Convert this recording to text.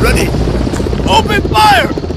Ready! Open fire!